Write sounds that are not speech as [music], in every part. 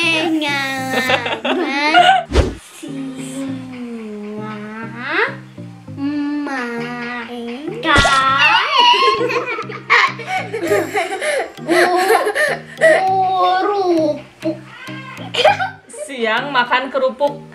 Kenyangan Singa Kerupuk Siang makan kerupuk.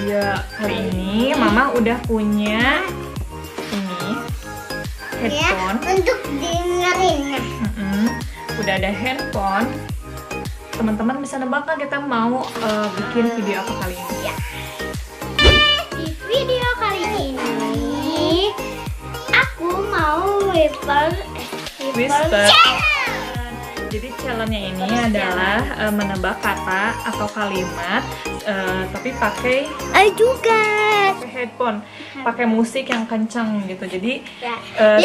Video kali ini Mama udah punya ini headphone. untuk dengerin. Mm-mm. Udah ada handphone. Teman-teman bisa nebak nggak kita mau eh, bikin video apa kali ini? Ya. Di video kali ini aku mau whisper eh, Whisper. Challenge. Jadi challenge-nya ini adalah eh, menebak kata atau kalimat eh, tapi pakai Ah juga. pakai headphone, pakai musik yang kencang gitu. Jadi Ya. eh,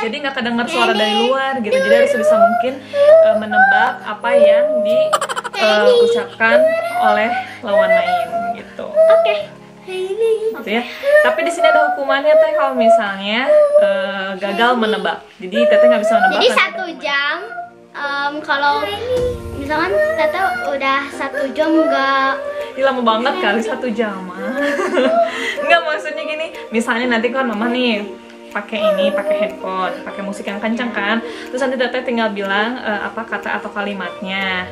Jadi nggak kedengar suara dari luar gitu jadi harus sebisa mungkin eh, menebak apa yang diucapkan oleh lawan main gitu Oke. Ini. Gitu ya tapi di sini ada hukumannya teh kalau misalnya eh, gagal menebak jadi teteh nggak bisa menebak Jadi nanti satu jam. em, kalau misalkan Tata udah satu jam nggak. Ih, lama banget kali satu jam ah. [laughs] nggak maksudnya gini misalnya nanti kan mama nih pakai ini pakai headphone pakai musik yang kencang kan. Terus nanti teteh tinggal bilang eh, apa kata atau kalimatnya.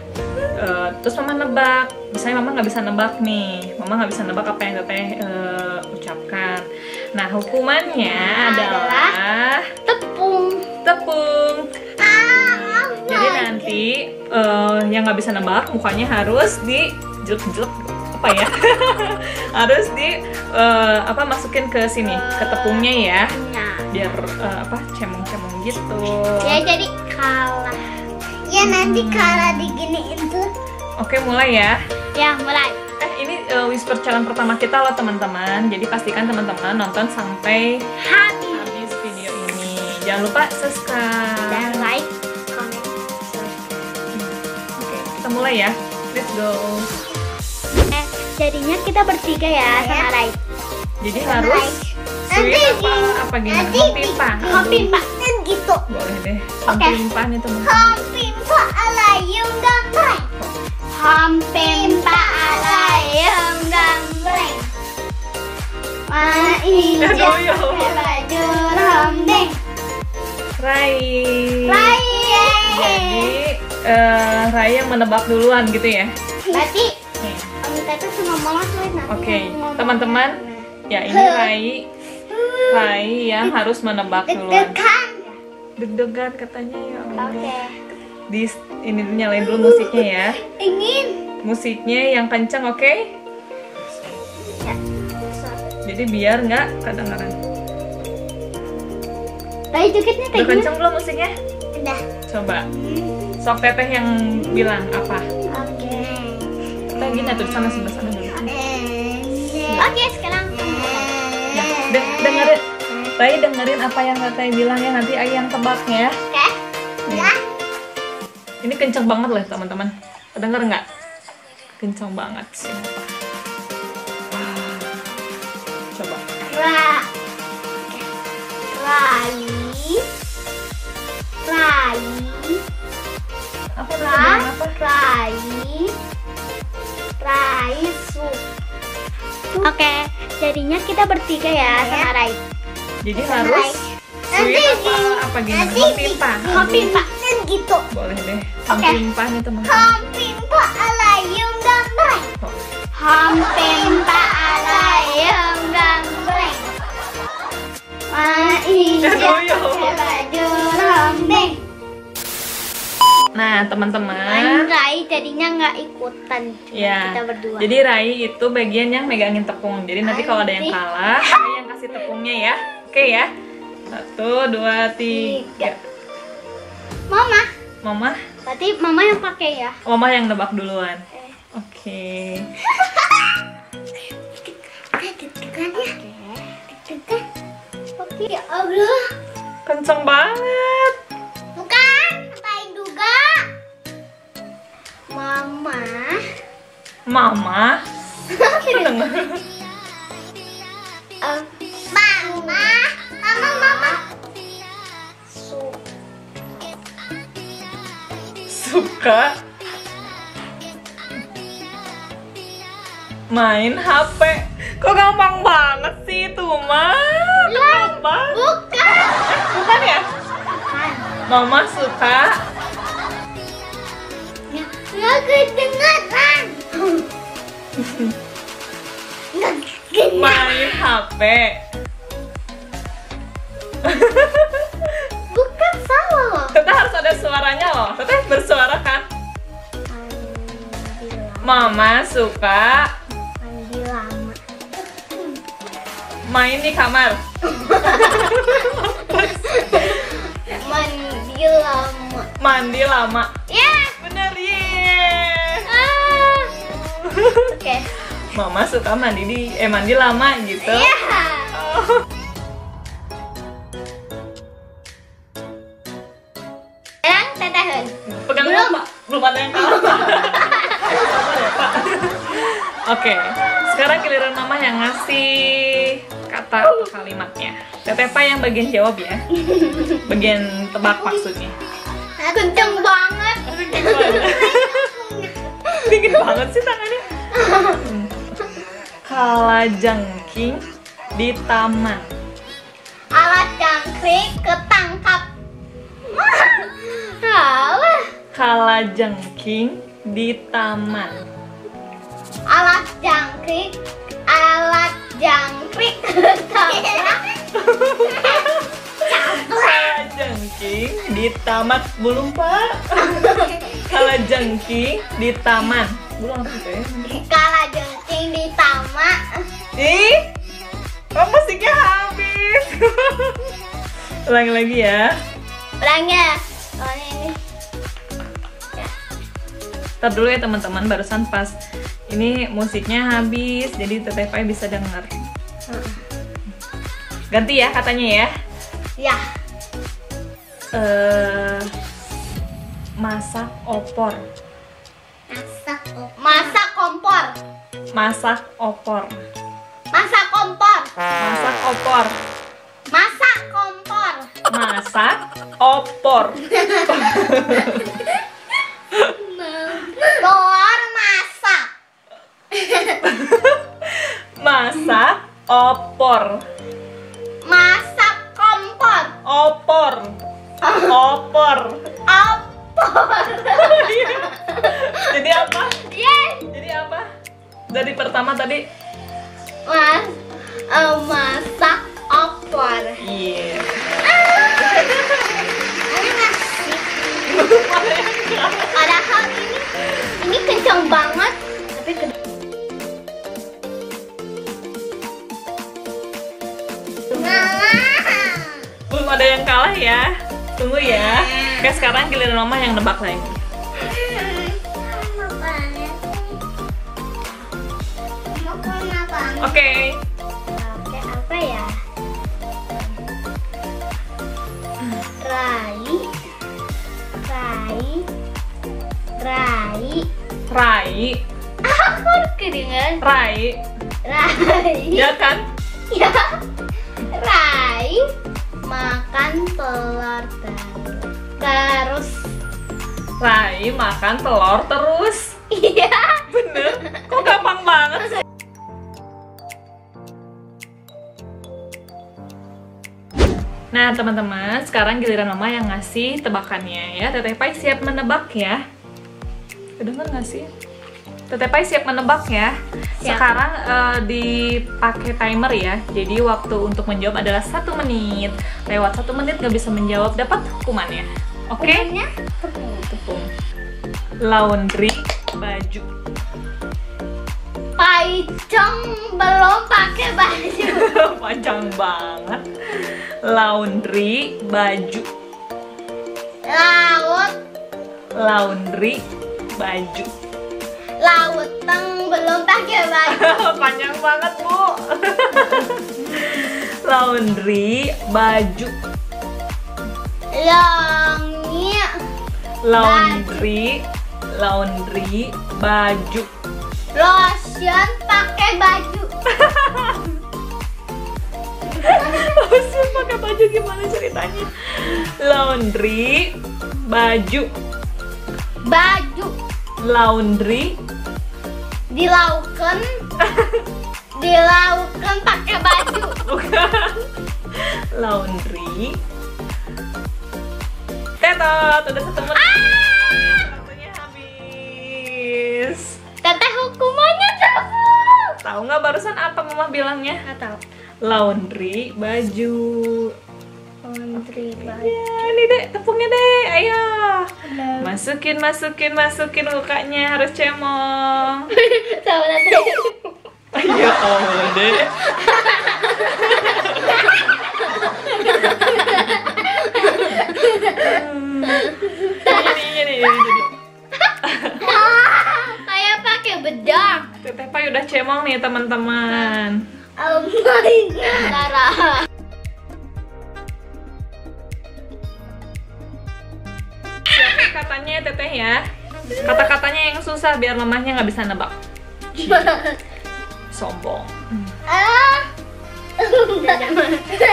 Eh, terus mama nebak misalnya mama nggak bisa nebak nih. Mama nggak bisa nebak apa yang teteh eh, ucapkan. Nah hukumannya adalah tepung. tepung. Jadi nanti eh, yang nggak bisa nebak mukanya harus di jelek-jelek apa ya? [laughs] Harus di eh, apa masukin ke sini ke tepungnya ya biar eh, apa cemong-cemong gitu. Ya jadi kalah. Ya nanti kalah diginiin tuh. oke mulai ya. Ya mulai. eh ini eh, whisper challenge pertama kita loh teman-teman. Jadi pastikan teman-teman nonton sampai Habis. habis video ini. Jangan lupa subscribe. Dan like, comment, oke kita mulai ya. Let's go. Eh, jadinya kita bertiga ya sama Rai. jadi harus sweet apa apa gimana hompimpa Hompimpa. gitu. boleh deh hompimpa nih teman-teman Hompimpa alayum gambreng. Hompimpa alayum gambreng. Main Aduh, ya Allah. baju rombeng. Rai Raya. jadi eh, Rai yang menebak duluan gitu ya Berarti. Om sama Mama nanti Oke, ngomong. teman-teman, ya ini Rai Rai yang harus menebak duluan Deg-degan. deg-degan katanya ya Allah. Oke. di ini nyalain dulu musiknya ya Ingin. musiknya yang kencang oke Ya. jadi biar nggak kedengaran Rai jogetnya kayak gimana? kencang belum musiknya Udah. coba sok teteh yang bilang apa Oke. kita gini tuh sana sebelah sana dulu Oke, sekarang ya de- dengerin Rai dengerin apa yang teteh bilang ya nanti Ai yang tebak ya Oke. Nih. ini kencang banget loh teman-teman kedenger nggak kencang banget sih coba Ra. Rai. Rai. apa Ra. apa Rai. Rai su. Oke, jadinya kita bertiga ya sama Rai. Jadi harus sweet apa apa gimana hompimpa Hompimpa. gitu. boleh deh Oke. hompimpa nih teman-teman alayum gambreng. Main Aduh, ya Allah. baju rombeng. Nah, teman-teman. Rai jadinya nggak ikutan. Ya. Kita berdua. Jadi Rai itu bagian yang megangin tepung. Jadi nanti kalau ada yang Nanti. kalah, Rai yang kasih tepungnya ya. Oke ya. Satu, dua, tiga. Mama, Mama, berarti mama yang pakai ya. Mama yang nebak duluan. Eh. Oke. Deg-degan ya. Deg-degan. Oke, ya Allah. Kenceng banget. Bukan, ngapain juga? Mama. Mama. [laughs] Kedengar. Suka main HP. Kok gampang banget sih itu, Ma? Gampang banget. Bukan. Bukan ya? Bukan. Mama suka Ya, Nggak kedengeran. Nggak kedengeran. main HP. [laughs] Teteh harus ada suaranya loh. Teteh bersuara kan? Mandi lama. Mama suka Mandi lama. main di kamar. Mandi lama. Mandi lama. Ya. Bener, ye. Ah. [laughs] Oke. Mama suka mandi di eh mandi lama gitu. Ya. Oh. Atau kalimatnya. Teteh Pak yang bagian jawab ya. Bagian tebak maksudnya. Kenceng banget. [laughs] Dingin banget sih tangannya. Kala jengking di taman. Alat jangkrik ketangkap. Apa? Kala jengking di taman. Alat jangkrik. Alat jangkrik. Kala jengking di taman belum pak. Kala jengking di taman. Belum ya. Kala jengking di taman. Ih, kok musiknya habis. Ulangi lagi ya. Ulangnya. Soalnya ini. Ntar dulu ya teman-teman, barusan pas ini musiknya habis, jadi Teteh Pai bisa denger. Ganti ya katanya ya. Ya. Eh, masak opor. Masak Masak kompor. Masak opor. Masak kompor. Masak opor. Masak kompor. Masak opor [laughs] masak. [laughs] Masak opor. Masak kompor. Opor. Opor. Opor. [laughs] Jadi apa? Yes. Jadi apa? Dari pertama tadi Mas, eh, masak opor. Iya. Ini nasi. Padahal ini ini kencang banget, tapi yang kalah ya. Tunggu ya. Oke, sekarang giliran mama yang nebak lagi. Oke. Oke, apa ya? Rai, Rai, Rai. Rai, Aku kedengeran Rai, Rai. ya kan? Ya. Rai makan telur terus. Terus. Rai makan telur terus. Iya. Bener? Kok gampang banget sih? Nah, teman-teman, sekarang giliran Mama yang ngasih tebakannya ya. Teteh Pai siap menebak ya. Kedengar nggak sih? Teteh Pai siap menebak ya. Siap. Sekarang eh, dipakai timer ya. Jadi waktu untuk menjawab adalah satu menit. Lewat satu menit nggak bisa menjawab dapat hukumannya. Oke? Umumnya tepung. Tepung. Laundry baju. Paicong belum pakai baju. [laughs] Panjang banget. Laundry baju. Laut, Laundry baju. Laut teng belum pakai baju. [laughs] Panjang banget, Bu. [laughs] Laundry baju. Langit, Laundry laundry baju. lotion pakai baju. [laughs] Lotion pakai baju gimana ceritanya? Laundry baju. Baju Laundry dilakukan [laughs] dilakukan pakai baju. bukan. [laughs] Laundry. Tetot, udah satu menit. Waktunya habis. Teteh hukumannya tepung. Tahu nggak barusan apa mama bilangnya? Nggak tahu. Laundry baju. Laundry baju. Ya, ini dek tepungnya dek, ayo. Masukin, masukin, masukin mukanya harus cemong. [laughs] Sama teteh. Ya Allah dek. Ini, ini, ini. Kayak pakai bedak. Teteh Pai udah cemong nih teman-teman. Oh my god. Sarah. Ya teteh ya. Kata-katanya yang susah biar mamahnya nggak bisa nebak. Sombong.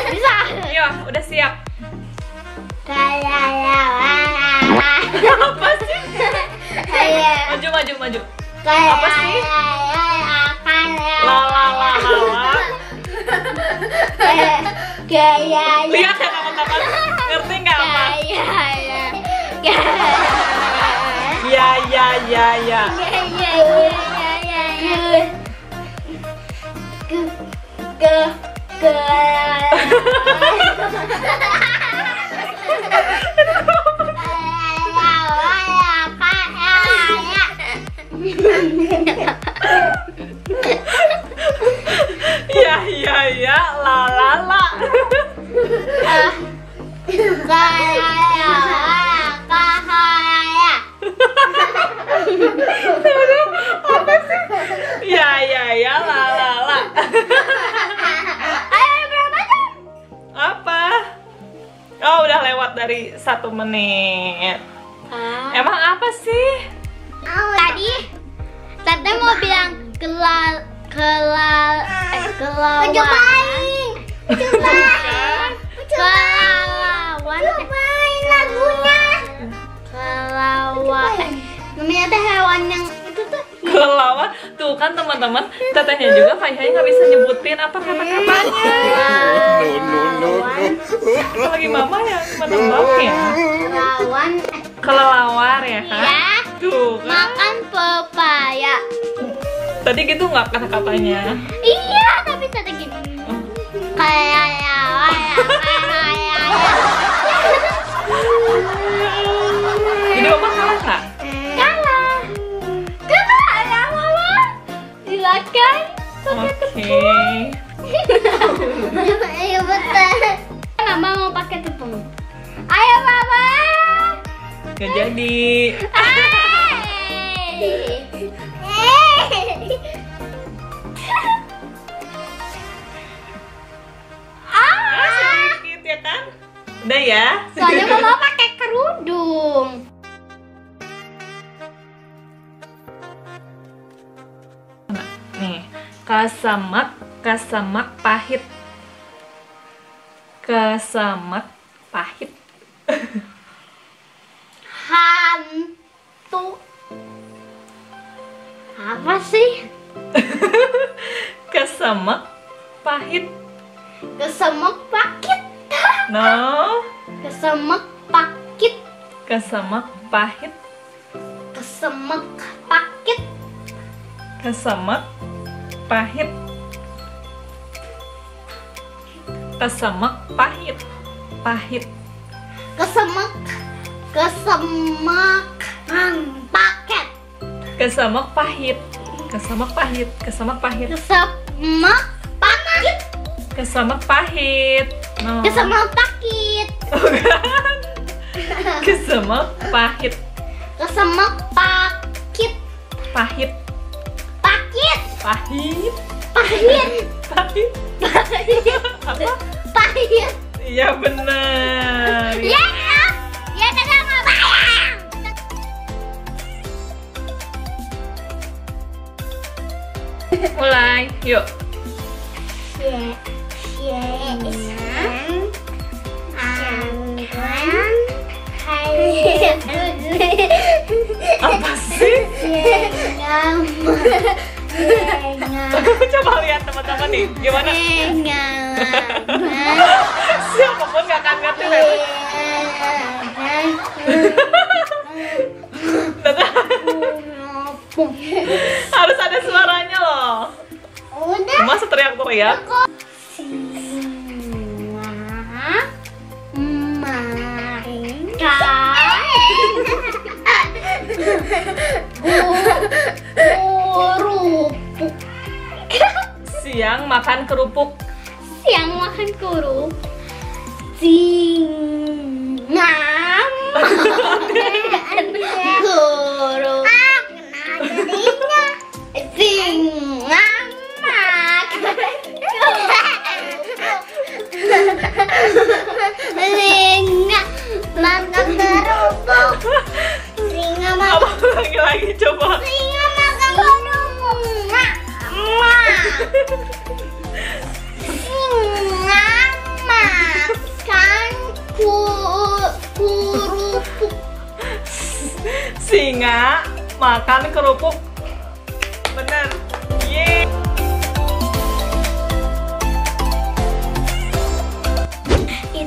Bisa. Yo, udah siap. Apa sih? Maju, maju, maju. Apa sih? Kayak La la la la la. kayak Lihat ya teman-teman. Ngerti nggak apa? Kayak Ya, ya, ya, ya. ke ke ke Ya, ya, ya. La dari Tuh kan teman-teman, tetehnya juga Faihai nggak bisa nyebutin apa kata-katanya. Apalagi mama ya cuma nebak ya. Kelauan. Eh, Kelelawar ya kan? ya. Tuh kan. Makan pepaya. Tadi gitu nggak kata-katanya? Iya, tapi tadi gini. Kayak Jadi mama kalah nggak? kalah. Kasamak, kasamak pahit. Kasamak pahit. [laughs] Hantu. Apa sih? [laughs] Kesemek pahit. Kesemek pakit. [laughs] No. Kesemek pakit. Kesemek pahit. Kesemek pakit. Kesemek pahit. Kesemek pahit. Pahit. Kesemek Kesemak paket. Kesemak pahit. Kesemak pahit. Kesemak pahit. Kesemak paket. Kesemak pahit. No. Kesemak pakit. Bukan. Kesemak pahit. [laughs] Kesemak pakit. Pahit. Pahit. Pahit. Pahit. Pahit. Apa? Pahit. Iya benar. Harus ada suaranya loh. Udah. Masa teriak-teriak? Kerupuk Siang makan kerupuk. siang makan kerupuk Anh đã ra Thừa rồi.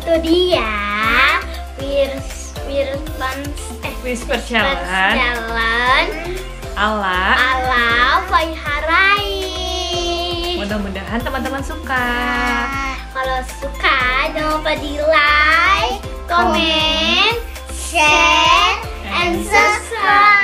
itu dia Wirs Wirman eh Whisper Challenge, Challenge ala ala Faiharai. Mudah-mudahan teman-teman suka. Ya. kalau suka jangan lupa di like, comment, share, and subscribe.